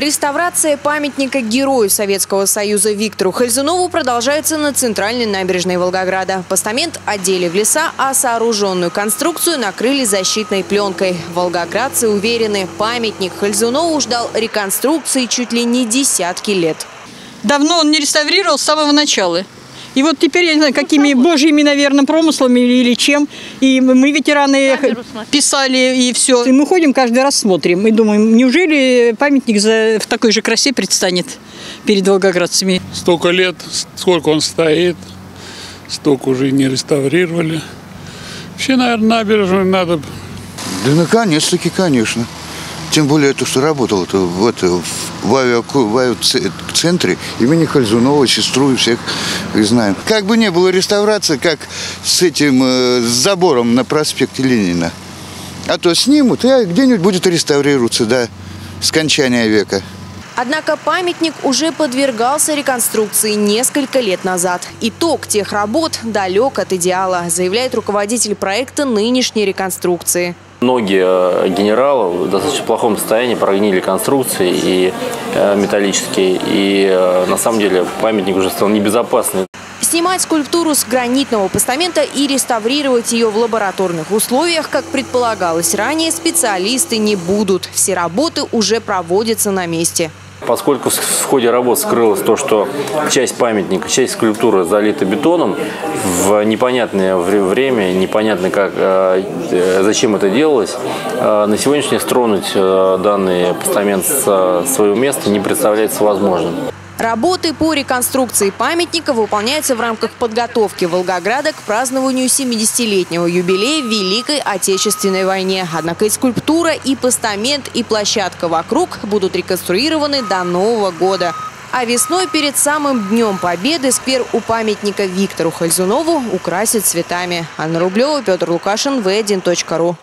Реставрация памятника герою Советского Союза Виктору Хальзунову продолжается на центральной набережной Волгограда. Постамент одели в леса, а сооруженную конструкцию накрыли защитной пленкой. Волгоградцы уверены, памятник Хальзунову ждал реконструкции чуть ли не десятки лет. Давно он не реставрировал с самого начала. И вот теперь, я не знаю, какими божьими, наверное, промыслами или, или чем. И мы ветераны писали, и все. И мы ходим, каждый раз смотрим. И думаем, неужели памятник за, в такой же красе предстанет перед волгоградцами? Столько лет, сколько он стоит, столько уже не реставрировали. Вообще, наверное, набережную надо Да наконец-таки, конечно. Тем более то, что работал -то в, это, в, авиа, в авиацентре имени Хальзунова, сестру и всех и знаем. Как бы не было реставрации, как с этим э, с забором на проспекте Ленина. А то снимут, и где-нибудь будет реставрироваться до скончания века. Однако памятник уже подвергался реконструкции несколько лет назад. Итог тех работ далек от идеала, заявляет руководитель проекта нынешней реконструкции. Ноги э, генералов в достаточно плохом состоянии, прогнили конструкции и э, металлические. И э, на самом деле памятник уже стал небезопасный. Снимать скульптуру с гранитного постамента и реставрировать ее в лабораторных условиях, как предполагалось ранее, специалисты не будут. Все работы уже проводятся на месте. Поскольку в ходе работ скрылось то, что часть памятника, часть скульптуры залита бетоном, в непонятное время, непонятно как, э, э, зачем это делалось, э, на сегодняшний день стронуть данный постамент с своего места не представляется возможным. Работы по реконструкции памятника выполняются в рамках подготовки Волгограда к празднованию 70-летнего юбилея Великой Отечественной войне. Однако и скульптура, и постамент, и площадка вокруг будут реконструированы до Нового года. А весной перед самым Днем Победы сквер у памятника Виктору Хальзунову украсят цветами. Анна Рублева, Петр Лукашин, В1.ру.